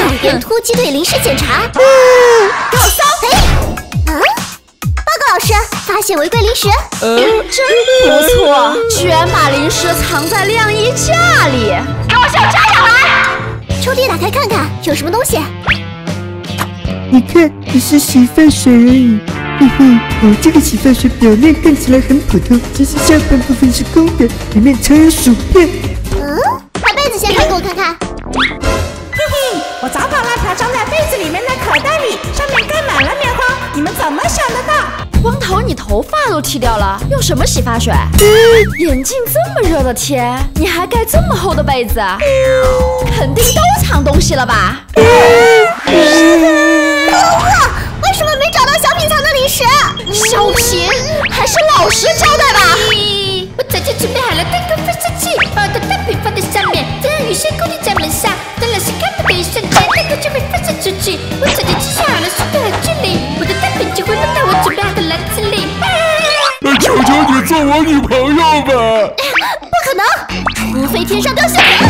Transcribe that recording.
校园突击队临时检查，给我搜！嘿，啊！报告老师，发现违规零食。嗯，真不错，居然把零食藏在晾衣架里。给我小家长来！抽屉打开看看，有什么东西？你看，只是洗发水而已。嘿嘿，我这个洗发水表面看起来很普通，其实下半部分是空的，里面藏有薯片。怎么想得到？光头，你头发都剃掉了，用什么洗发水？眼镜这么热的天，你还盖这么厚的被子？肯定都藏东西了吧？可我女朋友呗！不可能，除非天上掉馅饼。